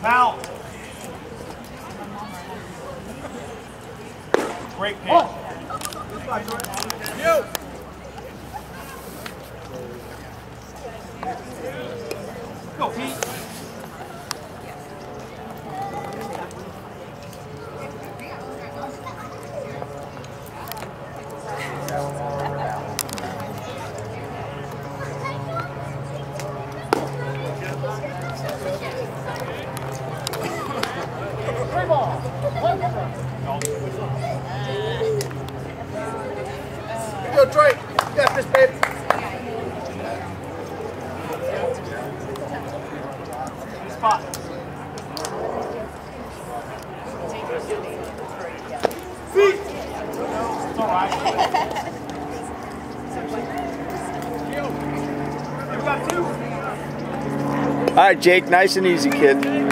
Foul. Great pitch. You. Go, Pete. All right. All right, Jake, nice and easy, kid.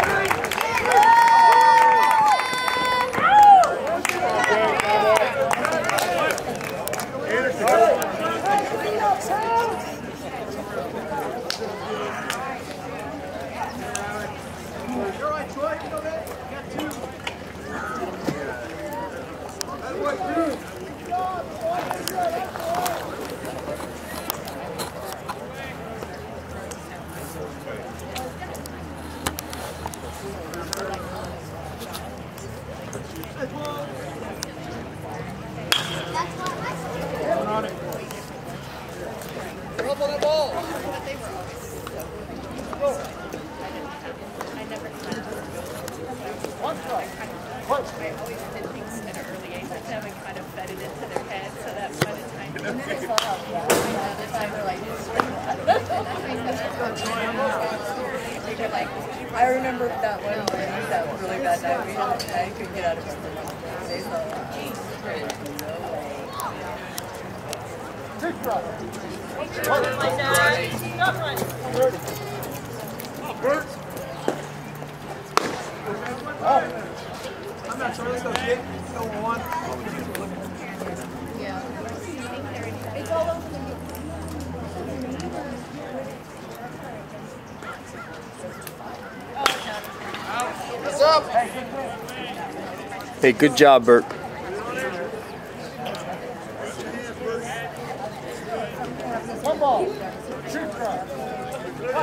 Yeah. Like, I remember that one that really bad night we I couldn't get out of bed. They thought, no way. I'm not sure. Let's go, kid. Go one. What's up? Hey, good job, Bert. One ball. Shoot strike. Well,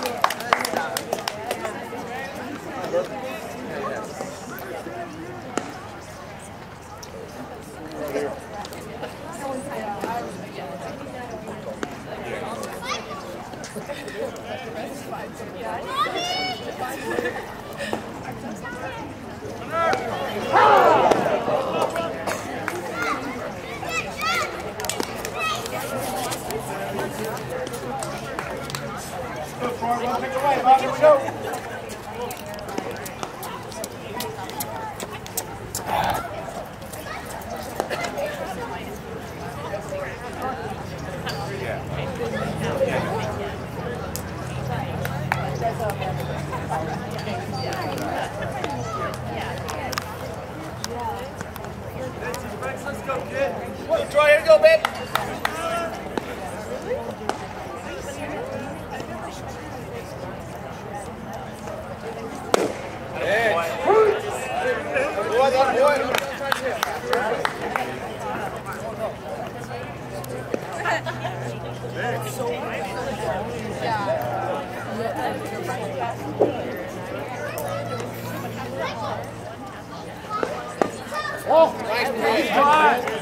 Let's go, kid. Troy, here you go, babe. Guys.